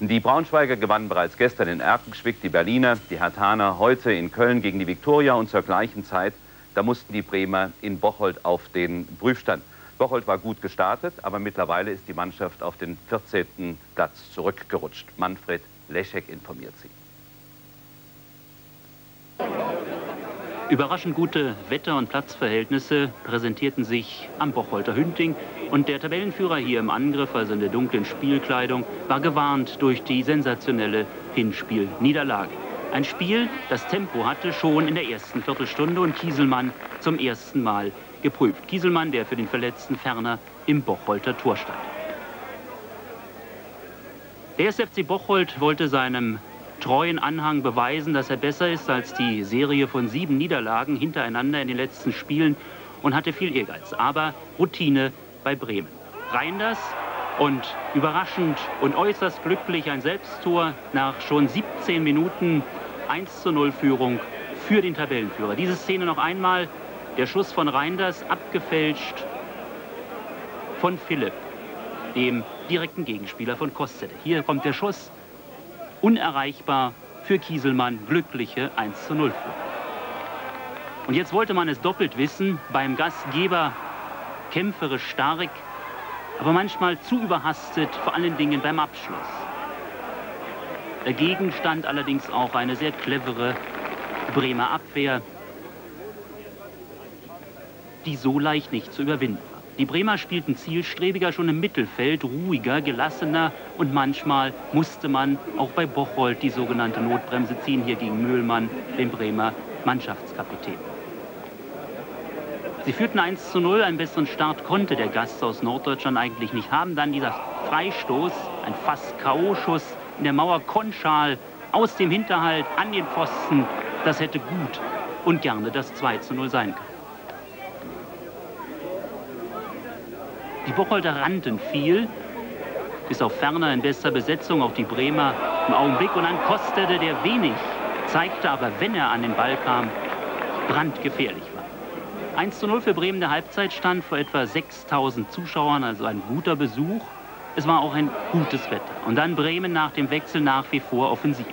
Die Braunschweiger gewannen bereits gestern in Erkenschwick, die Berliner, die Hertaner heute in Köln gegen die Viktoria und zur gleichen Zeit, da mussten die Bremer in Bocholt auf den Prüfstand. Bocholt war gut gestartet, aber mittlerweile ist die Mannschaft auf den 14. Platz zurückgerutscht. Manfred Leschek informiert sie. Überraschend gute Wetter- und Platzverhältnisse präsentierten sich am Bocholter Hünting und der Tabellenführer hier im Angriff, also in der dunklen Spielkleidung, war gewarnt durch die sensationelle Hinspielniederlage. Ein Spiel, das Tempo hatte schon in der ersten Viertelstunde und Kieselmann zum ersten Mal geprüft. Kieselmann, der für den verletzten Ferner im Bocholter Tor stand. Der SFC Bocholt wollte seinem treuen Anhang beweisen, dass er besser ist als die Serie von sieben Niederlagen hintereinander in den letzten Spielen und hatte viel Ehrgeiz. Aber Routine bei Bremen. Reinders und überraschend und äußerst glücklich ein Selbsttor nach schon 17 Minuten 1 zu 0 Führung für den Tabellenführer. Diese Szene noch einmal, der Schuss von Reinders abgefälscht von Philipp, dem direkten Gegenspieler von Kostede. Hier kommt der Schuss unerreichbar für Kieselmann, glückliche 1 zu 0 Führung. Und jetzt wollte man es doppelt wissen, beim Gastgeber kämpferisch stark, aber manchmal zu überhastet, vor allen Dingen beim Abschluss. Dagegen stand allerdings auch eine sehr clevere Bremer Abwehr, die so leicht nicht zu überwinden. Die Bremer spielten zielstrebiger schon im Mittelfeld, ruhiger, gelassener und manchmal musste man auch bei Bocholt die sogenannte Notbremse ziehen, hier gegen Mühlmann, den Bremer Mannschaftskapitän. Sie führten 1 zu 0, einen besseren Start konnte der Gast aus Norddeutschland eigentlich nicht haben. Dann dieser Freistoß, ein fast K.O.-Schuss in der Mauer Konschal aus dem Hinterhalt an den Pfosten. Das hätte gut und gerne das 2 zu 0 sein können. Die Bocholter rannten viel, bis auf Ferner in bester Besetzung, auch die Bremer im Augenblick. Und dann kostete der wenig, zeigte aber, wenn er an den Ball kam, brandgefährlich war. 1 zu 0 für Bremen der Halbzeitstand vor etwa 6000 Zuschauern, also ein guter Besuch. Es war auch ein gutes Wetter. Und dann Bremen nach dem Wechsel nach wie vor offensiv.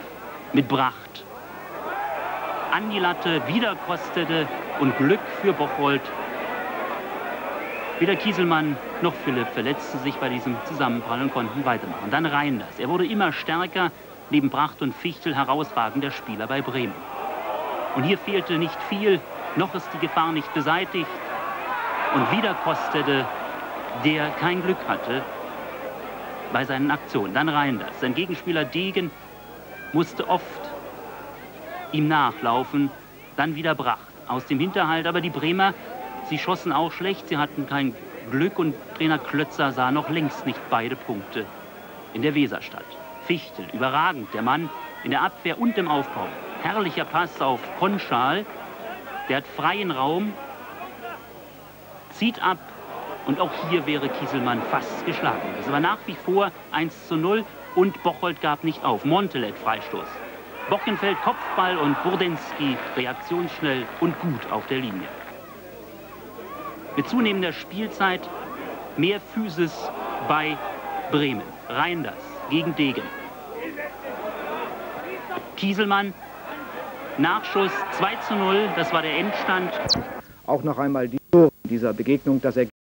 Mit Bracht. An die Latte, wieder kostete und Glück für Bocholt Weder Kieselmann noch Philipp verletzte sich bei diesem Zusammenprall und konnten weitermachen. Dann Reinders. Er wurde immer stärker, neben Bracht und Fichtel herausragender Spieler bei Bremen. Und hier fehlte nicht viel, noch ist die Gefahr nicht beseitigt. Und wieder kostete der kein Glück hatte bei seinen Aktionen. Dann Reinders. Sein Gegenspieler Degen musste oft ihm nachlaufen. Dann wieder Bracht aus dem Hinterhalt. Aber die Bremer Sie schossen auch schlecht, sie hatten kein Glück und Trainer Klötzer sah noch längst nicht beide Punkte in der Weserstadt. Fichtel, überragend, der Mann in der Abwehr und im Aufbau. Herrlicher Pass auf Konschal, der hat freien Raum, zieht ab und auch hier wäre Kieselmann fast geschlagen. Es war nach wie vor 1 zu 0 und Bocholt gab nicht auf. Montelet Freistoß. Bockenfeld Kopfball und Burdenski reaktionsschnell und gut auf der Linie. Mit zunehmender Spielzeit mehr Physis bei Bremen. Reinders gegen Degen. Kieselmann, Nachschuss 2 zu 0, das war der Endstand. Auch noch einmal dieser Begegnung das Ergebnis.